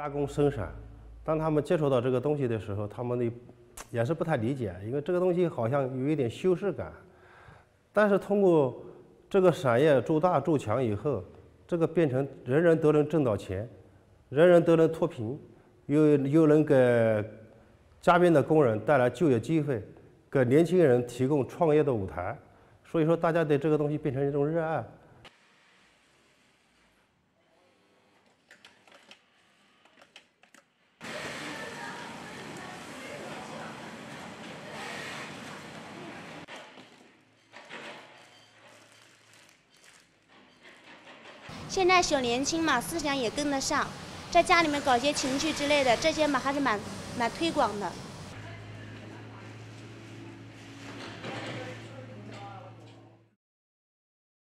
加工生产，当他们接触到这个东西的时候，他们的也是不太理解，因为这个东西好像有一点修饰感。但是通过这个产业做大做强以后，这个变成人人都能挣到钱，人人都能脱贫，又又能给加边的工人带来就业机会，给年轻人提供创业的舞台。所以说，大家对这个东西变成一种热爱。现在小年轻嘛，思想也跟得上，在家里面搞些情趣之类的，这些嘛还是蛮蛮推广的。